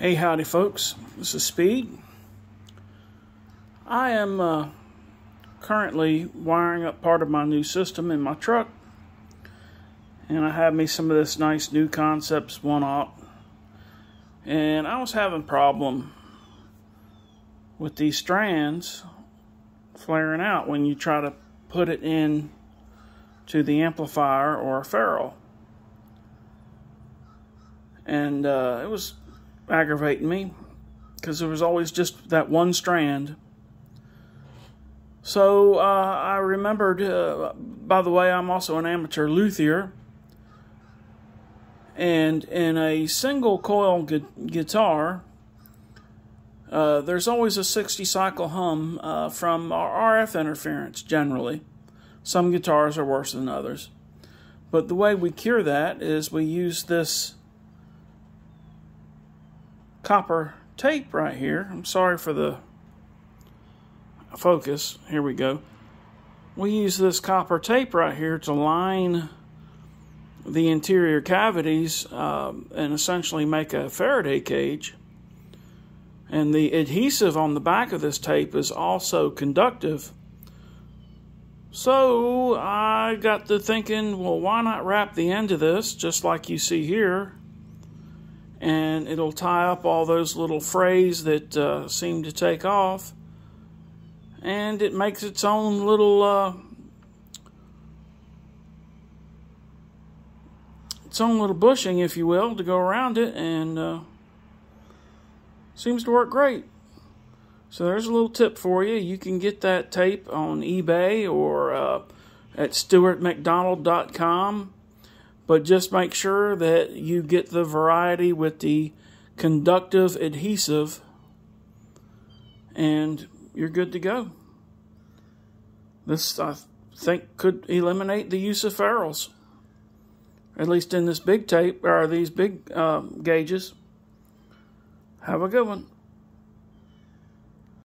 Hey, howdy, folks. This is Speed. I am uh, currently wiring up part of my new system in my truck, and I have me some of this nice Knu Konceptz one aught. And I was having problem with these strands flaring out when you try to put it in to the amplifier or a ferrule. And uh, it was aggravating me because there was always just that one strand. So uh, I remembered, uh, by the way, I'm also an amateur luthier. And in a single coil gu guitar, uh, there's always a 60 cycle hum uh, from RF interference generally. Some guitars are worse than others. But the way we cure that is we use this copper tape right here. I'm sorry for the focus. Here we go. We use this copper tape right here to line the interior cavities um, and essentially make a Faraday cage. And the adhesive on the back of this tape is also conductive. So I got to thinking, well, why not wrap the end of this just like you see here and it'll tie up all those little frays that uh, seem to take off. And it makes its own little uh, its own little bushing if you will to go around it and uh, seems to work great. So there's a little tip for you. You can get that tape on ebay or uh, at stewartmacdonald.com but just make sure that you get the variety with the conductive adhesive and you're good to go. This, I think, could eliminate the use of ferrules, at least in this big tape, or these big uh, gauges. Have a good one.